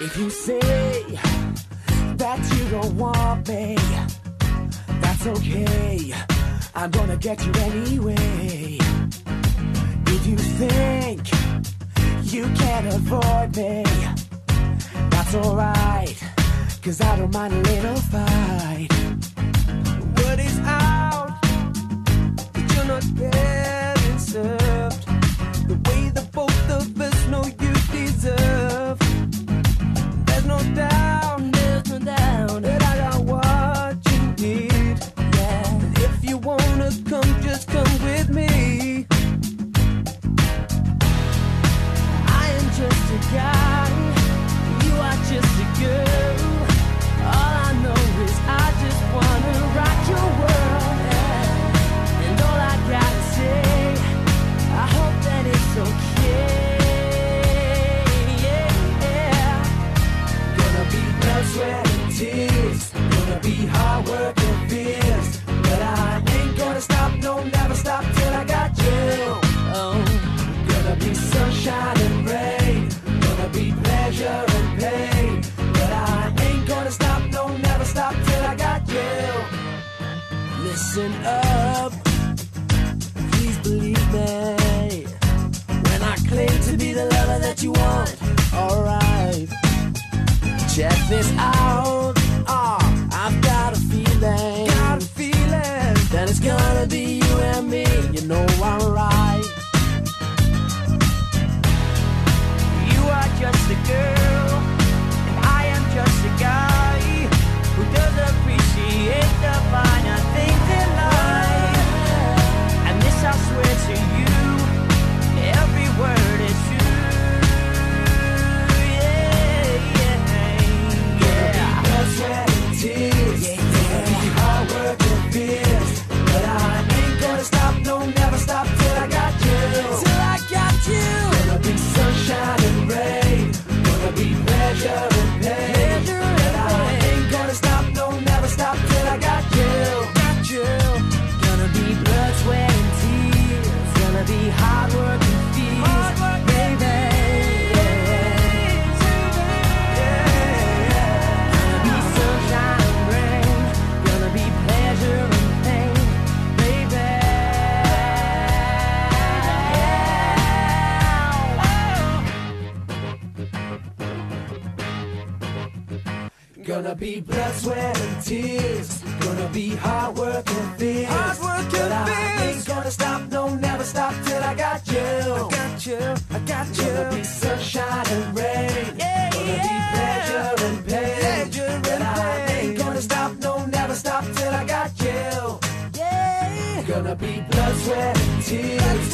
If you say that you don't want me, that's okay. I'm gonna get you anyway. If you think you can't avoid me, that's alright. Cause I don't mind a little fight. Wanna come, just come Listen up, please believe me. When I claim to be the lover that you want, alright. Check this out. Ah, I've got a feeling. Got a feeling that it's gonna Gonna be blood, sweat, and tears. Gonna be hard work and fears. Hard work and but I ain't gonna stop, no, never stop till I got you. I got you, I got you. Gonna be sunshine and rain. Yeah, gonna be pleasure and pain. Pleasure but I ain't gonna stop, no, never stop till I got you. Yeah. Gonna be blood, sweat, and tears.